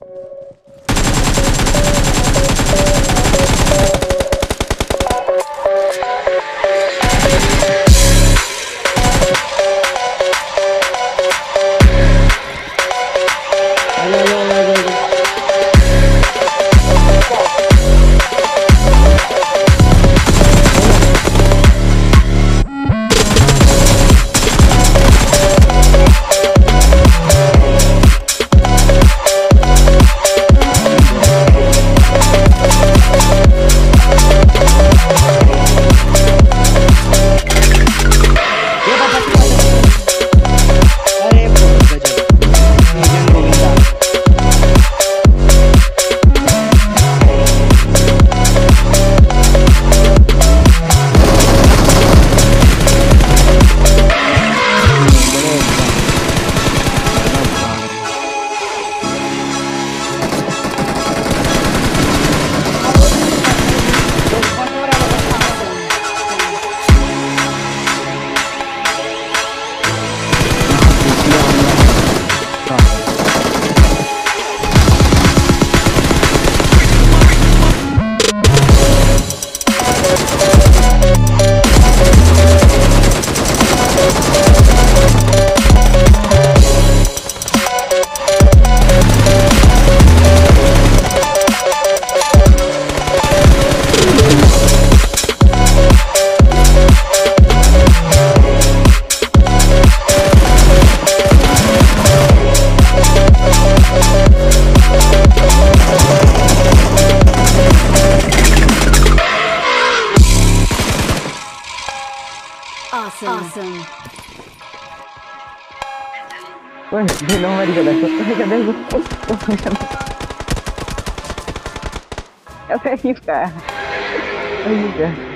you Awesome. Awesome. Ué, não, Maria, cadê? Cadê? Eu tenho, cara. Aí, cara.